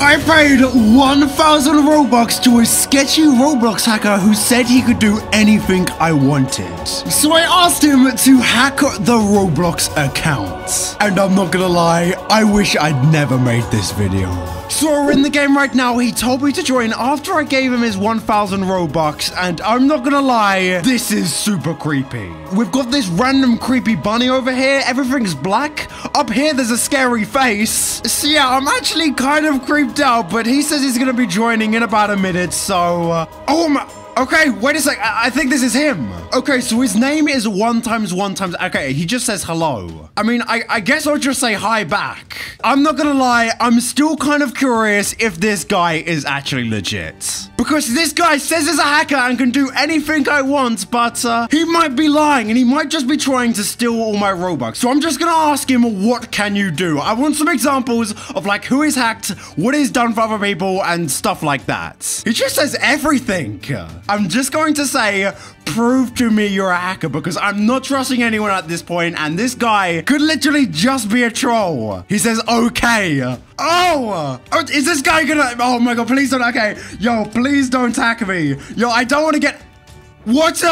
I paid 1,000 Robux to a sketchy Roblox hacker who said he could do anything I wanted. So I asked him to hack the Roblox account. And I'm not gonna lie, I wish I'd never made this video. So we're in the game right now. He told me to join after I gave him his 1,000 Robux. And I'm not gonna lie, this is super creepy. We've got this random creepy bunny over here. Everything's black. Up here, there's a scary face. So yeah, I'm actually kind of creeped out, but he says he's gonna be joining in about a minute. So, uh, oh my. Okay, wait a sec. I, I, think this is him. Okay, so his name is one times one times. Okay, he just says hello. I mean, I, I guess I'll just say hi back. I'm not gonna lie, I'm still kind of curious if this guy is actually legit. Because this guy says he's a hacker and can do anything I want, but uh, he might be lying and he might just be trying to steal all my Robux. So I'm just gonna ask him, what can you do? I want some examples of like who is hacked, what is done for other people, and stuff like that. He just says everything. I'm just going to say, prove to me you're a hacker because I'm not trusting anyone at this point and this guy could literally just be a troll. He says, okay. Oh, oh is this guy gonna, oh my God, please don't, okay. Yo, please don't hack me. Yo, I don't want to get, what?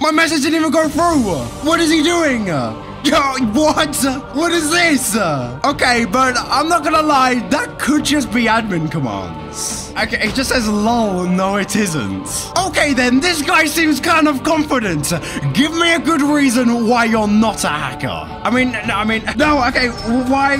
My message didn't even go through. What is he doing? Yo, what? What is this? Okay, but I'm not gonna lie, that could just be admin commands. Okay, it just says lol. No, it isn't. Okay, then. This guy seems kind of confident. Give me a good reason why you're not a hacker. I mean, no, I mean, no, okay, why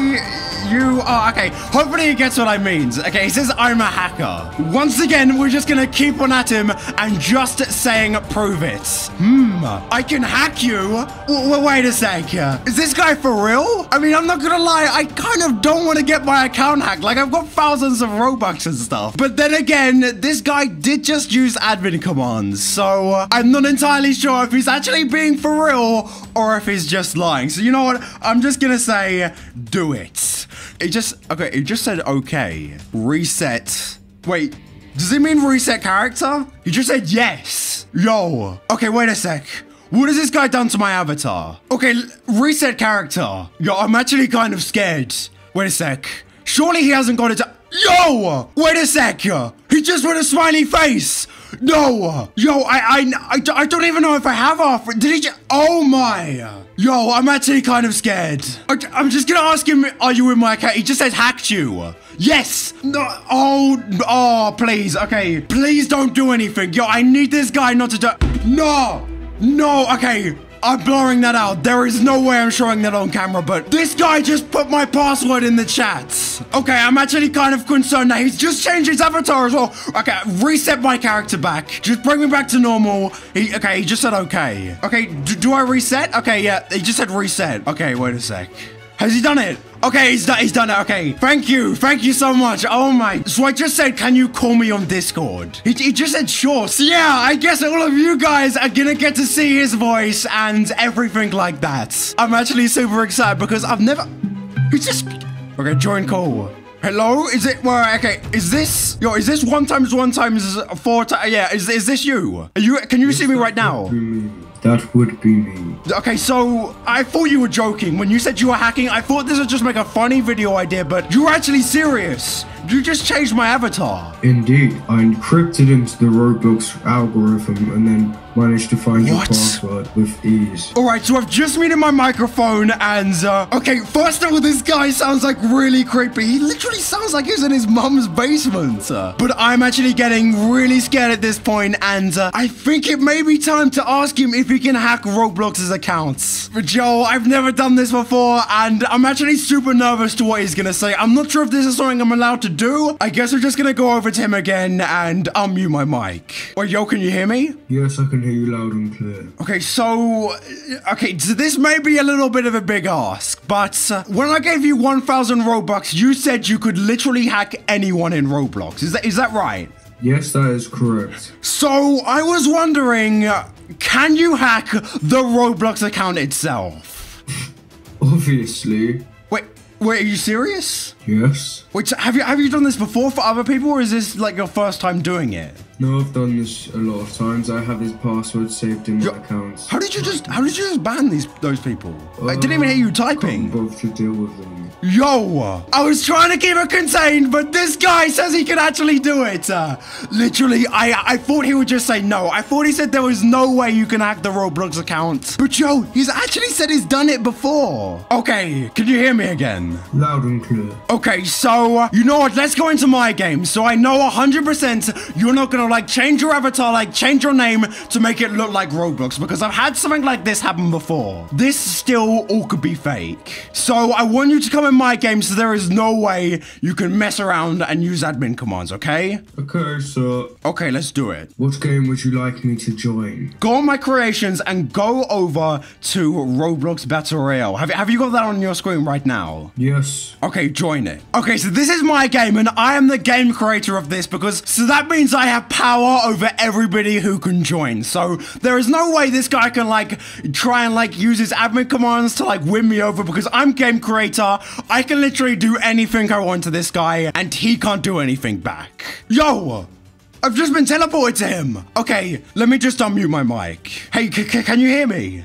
you are, okay, hopefully he gets what I mean. Okay, he says I'm a hacker. Once again, we're just gonna keep on at him and just saying prove it. Hmm, I can hack you? W wait a sec. Is this guy for real? I mean, I'm not gonna lie, I kind of don't want to get my account hacked. Like, I've got thousands of Robux and stuff. But then again, this guy did just use admin commands, so uh, I'm not entirely sure if he's actually being for real or if he's just lying. So you know what? I'm just gonna say, do it. It just, okay, it just said okay. Reset. Wait, does it mean reset character? He just said yes. Yo. Okay, wait a sec. What has this guy done to my avatar? Okay, reset character. Yo, I'm actually kind of scared. Wait a sec. Surely he hasn't got it Yo! Wait a sec! He just went a smiley face! No! Yo, I, I, I, I don't even know if I have offer. Did he just- Oh my! Yo, I'm actually kind of scared. I, am just gonna ask him, are you in my account? He just says hacked you. Yes! No, oh, oh, please, okay. Please don't do anything. Yo, I need this guy not to do- No! No, okay. I'm blurring that out. There is no way I'm showing that on camera, but this guy just put my password in the chat. Okay, I'm actually kind of concerned that he's just changed his avatar as well. Okay, reset my character back. Just bring me back to normal. He, okay, he just said okay. Okay, do I reset? Okay, yeah, he just said reset. Okay, wait a sec. Has he done it? Okay, he's done, he's done it. Okay, thank you. Thank you so much. Oh my. So I just said, can you call me on Discord? He, he just said, sure. So yeah, I guess all of you guys are gonna get to see his voice and everything like that. I'm actually super excited because I've never... He just... Okay, join call. Hello? Is it, well, okay, is this, yo, is this one times one times four times, yeah, is, is this you? Are you, can you see me right now? That would be me. Okay, so I thought you were joking. When you said you were hacking, I thought this would just make a funny video idea, but you're actually serious. You just changed my avatar. Indeed. I encrypted into the Roblox algorithm and then managed to find what? your password with ease. All right, so I've just muted my microphone and, uh, okay, first of all, this guy sounds like really creepy. He literally sounds like he's in his mum's basement. Uh, but I'm actually getting really scared at this point and uh, I think it may be time to ask him if he can hack Roblox's accounts. But Joe, I've never done this before and I'm actually super nervous to what he's gonna say. I'm not sure if this is something I'm allowed to do. I guess we're just gonna go over to him again and unmute my mic. Wait, yo, can you hear me? Yes, I can hear you loud and clear. Okay, so, okay, so this may be a little bit of a big ask, but uh, when I gave you 1,000 Robux, you said you could literally hack anyone in Roblox. Is that is that right? Yes, that is correct. So I was wondering, uh, can you hack the Roblox account itself? Obviously. Wait, are you serious? Yes. Wait, so have you have you done this before for other people, or is this like your first time doing it? No, I've done this a lot of times. I have his password saved in my Yo, How did you just how did you just ban these those people? Uh, I didn't even hear you typing. Both to deal with them. Yo, I was trying to keep it contained, but this guy says he can actually do it. Uh, literally, I I thought he would just say no. I thought he said there was no way you can hack the Roblox account. But yo, he's actually said he's done it before. Okay, can you hear me again? Loud and clear. Okay, so uh, you know what? Let's go into my game. So I know 100% you're not gonna like change your avatar, like change your name to make it look like Roblox because I've had something like this happen before. This still all could be fake. So I want you to come in my game so there is no way you can mess around and use admin commands, okay? Okay, so Okay, let's do it. what game would you like me to join? Go on my creations and go over to Roblox Battle Royale. Have, have you got that on your screen right now? Yes. Okay, join it. Okay, so this is my game and I am the game creator of this because, so that means I have power over everybody who can join. So there is no way this guy can like try and like use his admin commands to like win me over because I'm game creator. I can literally do anything I want to this guy and he can't do anything back. Yo! I've just been teleported to him. Okay, let me just unmute my mic. Hey, can you hear me?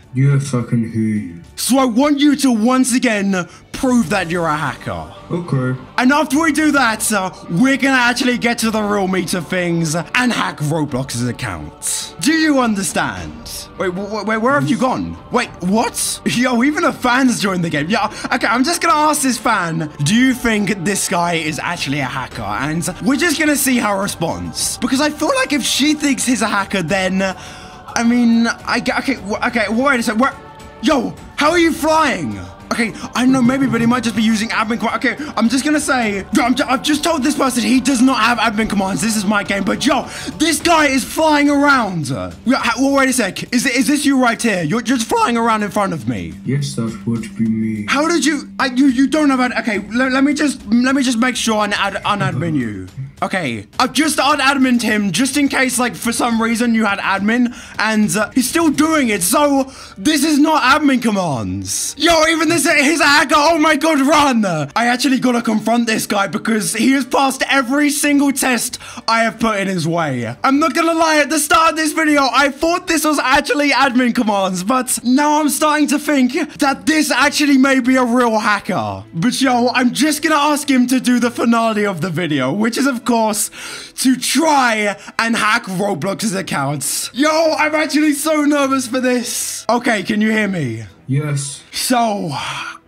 I can hear you. So I want you to once again prove that you're a hacker. Okay. And after we do that, uh, we're gonna actually get to the real meat of things and hack Roblox's account. Do you understand? Wait, wh- where have you gone? Wait, what? Yo, even a fan's joined the game. Yeah, okay, I'm just gonna ask this fan, do you think this guy is actually a hacker? And we're just gonna see how he responds. Because I feel like if she thinks he's a hacker, then, I mean, I, g- okay, okay, wait a second, where, yo, how are you flying? Okay, I know maybe, but he might just be using admin command. Okay, I'm just gonna say, I'm ju- I've just told this person he does not have admin commands. This is my game, but yo, this guy is flying around. Yeah, well, wait a sec. Is, is this you right here? You're just flying around in front of me. Yes, that would be me. How did you? I, you you don't have ad. Okay, let, let me just let me just make sure and add unadmin you. Okay, I've just unadmined him just in case, like for some reason you had admin, and uh, he's still doing it. So this is not admin commands. Yo, even this he's a hacker. Oh my god, run! I actually gotta confront this guy because he has passed every single test I have put in his way. I'm not gonna lie. At the start of this video, I thought this was actually admin commands, but now I'm starting to think that this actually may be a real hacker. But yo, I'm just gonna ask him to do the finale of the video, which is of course to try and hack Roblox's accounts. Yo, I'm actually so nervous for this. Okay, can you hear me? Yes. So,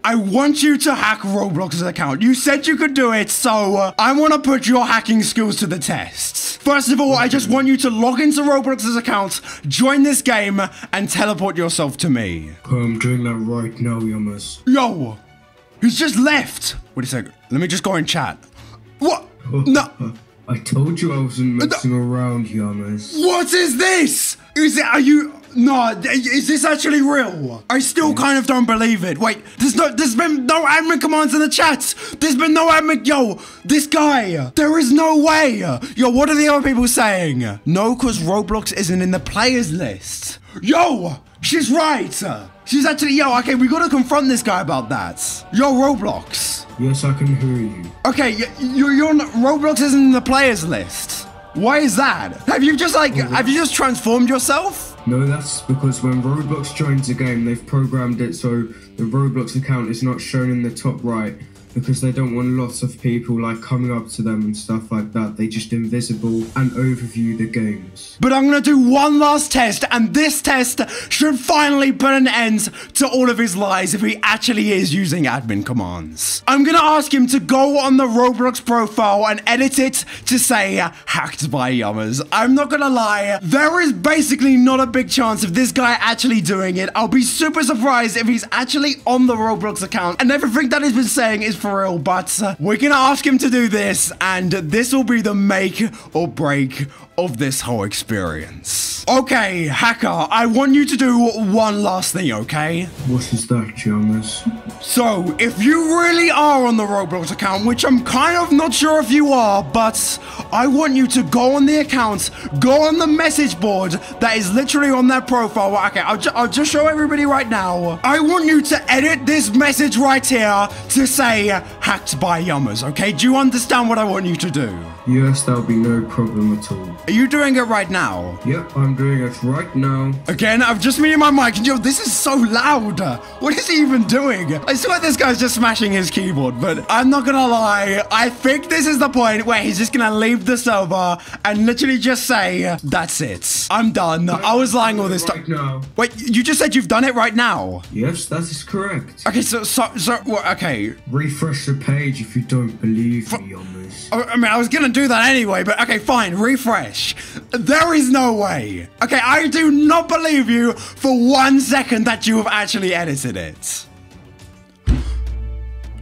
I want you to hack Roblox's account. You said you could do it, so uh, I want to put your hacking skills to the test. First of all, I just want you to log into Roblox's account, join this game, and teleport yourself to me. I'm doing that right now, Yamas. Yo, he's just left. Wait a sec. Let me just go in chat. No. I told you I wasn't messing around, Yamas. What is this? Is it? Are you? No. Is this actually real? I still kind of don't believe it. Wait. There's no. There's been no admin commands in the chat. There's been no admin. Yo, this guy. There is no way. Yo, what are the other people saying? No, because Roblox isn't in the players list. Yo, she's right. She's actually. Yo, okay, we gotta confront this guy about that. Yo, Roblox. Yes, I can hear you. Okay, you're, you're not, Roblox isn't in the players list. Why is that? Have you just like have you just transformed yourself? No, that's because when Roblox joins a game, they've programmed it so the Roblox account is not shown in the top right because they don't want lots of people like coming up to them and stuff like that. They just invisible and overview the games. But I'm gonna do one last test, and this test should finally put an end to all of his lies if he actually is using admin commands. I'm gonna ask him to go on the Roblox profile and edit it to say hacked by Yummers. I'm not gonna lie, there is basically not a big chance of this guy actually doing it. I'll be super surprised if he's actually on the Roblox account and everything that he's been saying is for real, but uh, we're gonna ask him to do this, and this will be the make or break of this whole experience. Okay, hacker, I want you to do one last thing, okay? What is that, Jammers? So, if you really are on the Roblox account, which I'm kind of not sure if you are, but I want you to go on the account, go on the message board that is literally on that profile. Okay, I'll, ju- I'll just show everybody right now. I want you to edit this message right here to say hacked by Yummers, okay? Do you understand what I want you to do? Yes, that'll be no problem at all. Are you doing it right now? Yep, I'm doing it right now. Again, I've just muted my mic, yo, this is so loud. What is he even doing? I swear this guy's just smashing his keyboard, but I'm not gonna lie. I think this is the point where he's just gonna leave the server and literally just say, that's it. I'm done. I was lying all this Right time. now. Wait, you just said you've done it right now? Yes, that is correct. Okay, so, so, so, well, okay. Refresh the page if you don't believe me, Yummers. I I mean, I was gonna do that anyway, but okay, fine, refresh. There is no way. Okay, I do not believe you for one second that you have actually edited it.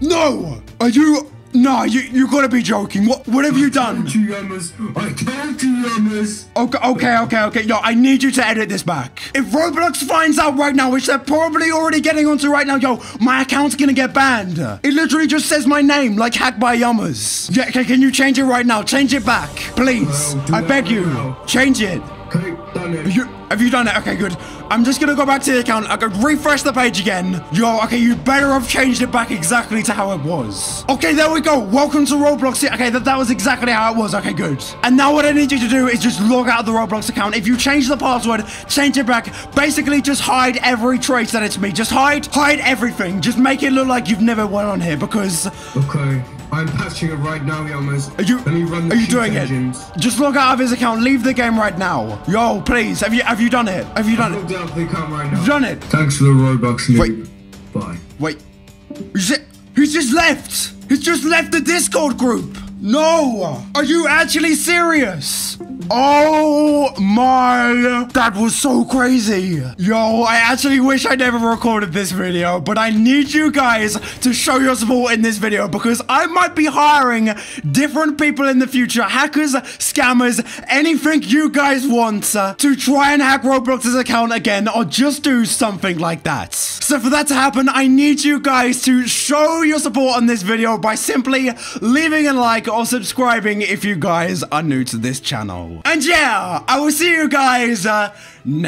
No! Are you. No, you, you gotta be joking. What, what have you done? Told you, Yummers. I told you, Yummers. Okay, okay, okay, okay. Yo, I need you to edit this back. If Roblox finds out right now, which they're probably already getting onto right now, yo, my account's gonna get banned. It literally just says my name, like hacked by Yummers. Yeah, okay, can you change it right now? Change it back, please. I beg you. now. Change it. Okay, done it. You, have you done it? Okay, good. I'm just gonna go back to the account. I could refresh the page again. Yo, okay, you better have changed it back exactly to how it was. Okay, there we go. Welcome to Roblox. Okay, that, that was exactly how it was. Okay, good. And now what I need you to do is just log out of the Roblox account. If you change the password, change it back. Basically, just hide every trace that it's me. Just hide, hide everything. Just make it look like you've never went on here because Okay, I'm patching it right now, Yummers. are you Let me run are you doing engines. it? Just log out of his account. Leave the game right now. Yo, please. Have you have you done it? Have you done it? Out the account right now. Done it. Thanks for the Robux, Wait. noob. Bye. Wait. Is it? He's just left. He's just left the Discord group. No. Are you actually serious? Oh my. That was so crazy. Yo, I actually wish I never recorded this video, but I need you guys to show your support in this video because I might be hiring different people in the future, hackers, scammers, anything you guys want uh, to try and hack Roblox's account again or just do something like that. So for that to happen, I need you guys to show your support on this video by simply leaving a like or subscribing if you guys are new to this channel. And yeah, I will see you guys uh, next